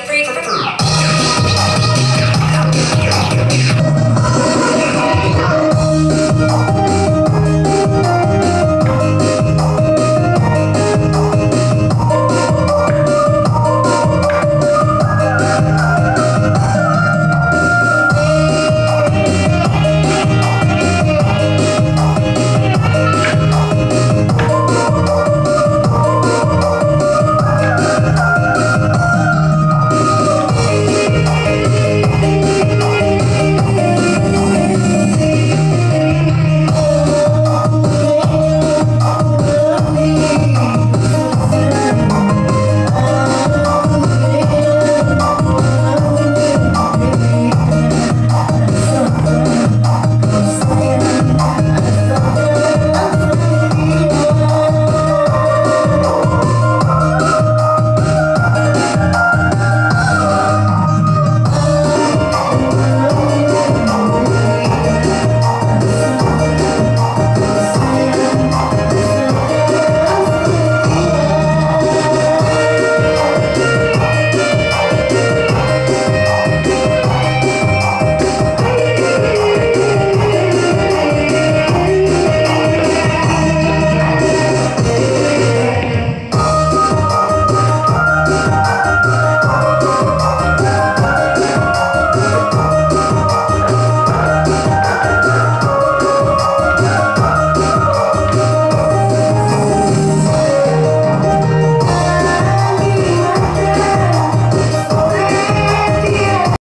free for free.